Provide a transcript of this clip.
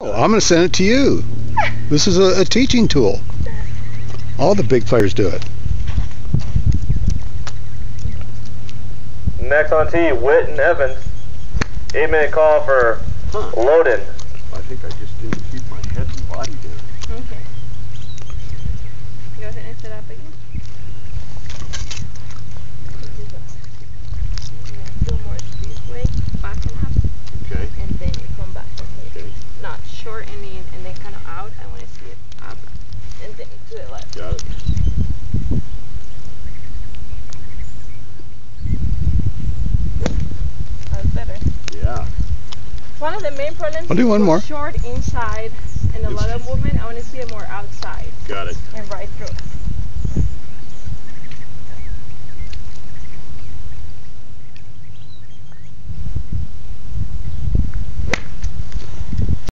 Oh, I'm going to send it to you. This is a, a teaching tool. All the big players do it. Next on tee, Witt and Evans. Eight minute call for Huh. Loden. I think I just didn't keep my head and body down. Okay. Go ahead and sit up again. Do more this way, backing up, Okay. and then you come back from here. Okay. Not short and then, and then kind of out. I want to see it up, and then to the left. Got it. That's better. Yeah. One of the main problems I'll do one more. short inside and a lot of movement. I want to see it more outside Got it. and right through.